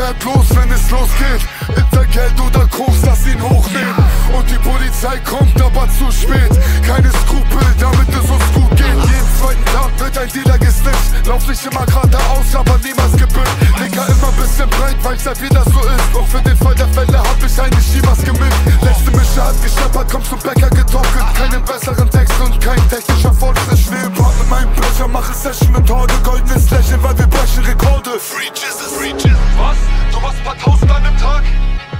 fährt los, wenn es losgeht. Intergeld oder Koks, lass ihn hochnehmen. Und die Polizei kommt, aber zu spät. Keine Skrupel, damit es uns gut geht. Jeden zweiten Tag wird ein Dealer gesnitcht. Lauf nicht immer geradeaus, aber niemals gebückt. Dicker immer bisschen breit, weil's ja wieder so ist. Doch für den Fall der Fälle hab ich eine Schiebers gemischt. Letzte Mische hat gescheppert, komm zum Bäcker Becher, mache Session mit Horde. Goldenes Lächeln, weil wir brechen Rekorde. Free Jesus, Free Jesus. Was? Du machst paar Tausend an einem Tag?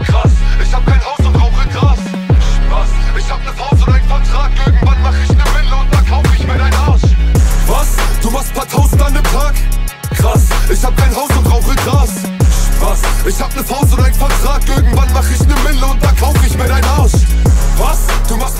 Krass, ich hab kein Haus und rauche Gras. Spaß, ich hab ne Faust und einen Vertrag. Irgendwann mach ich ne Mille und da kauf ich mir deinen Arsch. Was? Du machst paar Tausend an einem Tag? Krass, ich hab kein Haus und rauche Gras. Spaß, ich hab ne Faust und einen Vertrag. Irgendwann mach ich ne Mille und da kauf ich mir deinen Arsch.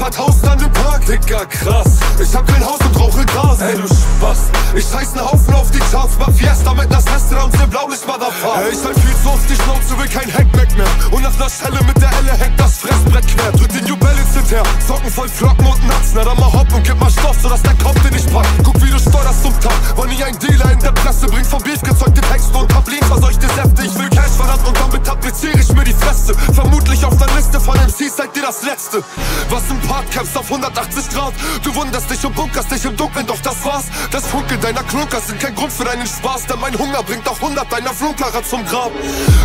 Paar Tausend an einem Tag? Dicker, krass. Ich hab kein Haus und rauche Gras. Ey, du Spaß. Ich scheiß ne Haufen auf die Charts. Mach Fiesta mit ner Sestra und ne Blaulicht, Motherfucker. Ey, ich halt viel zu auf die Schnauze, will kein Hackback mehr. Und nach ner Schelle mit der Elle hängt das Fressbrett quer. Drück den New Balance hinterher. Socken voll Flocken und Nuts. Na dann mal hopp und gib mal Stoff, sodass der Kopf den nicht packt. Guck, wie du steuerst zum Tag. War nie ein Dealer in der Presse. Bringt vom Beef gezeugte Texte und Tablin verseuchte Säfte. Ich will Cash verdammt und damit tapeziere ich mir die Fresse. Vermutlich auf der Liste von MCs seid ihr das Letzte. Was im Park kämpfst auf 180 Grad. Du wunderst dich und bunkerst dich im Dunkeln, doch das war's. Das Funkeln deiner Klunkers sind kein Grund für deinen Spaß. Denn mein Hunger bringt auch 100 deiner Flunkerer zum Grab.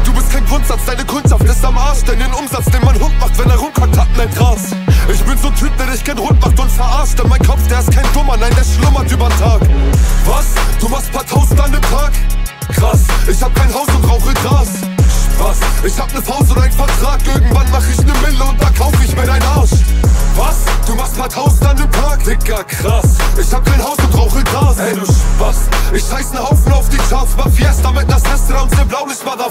Du bist kein Grundsatz, deine Kundschaft ist am Arsch. Denn den Umsatz, den mein Hund macht, wenn er hat ein Gras. Ich bin so ein Typ, der dich gern rund macht und verarscht. Denn mein Kopf, der ist kein Dummer, nein, der schlummert über Tag. Was? Du machst paar Tausend an dem Tag? Krass, ich hab kein Haus und rauche Gras. Spaß, ich hab ne Faust und einen Vertrag. Irgendwann Dicker, krass. Ich hab kein Haus und rauche Gras. Ey, du Spaß. Ich scheiß ne Haufen auf die Charts. Mach Fiesta mit Sestra und ne Blaulicht, Mother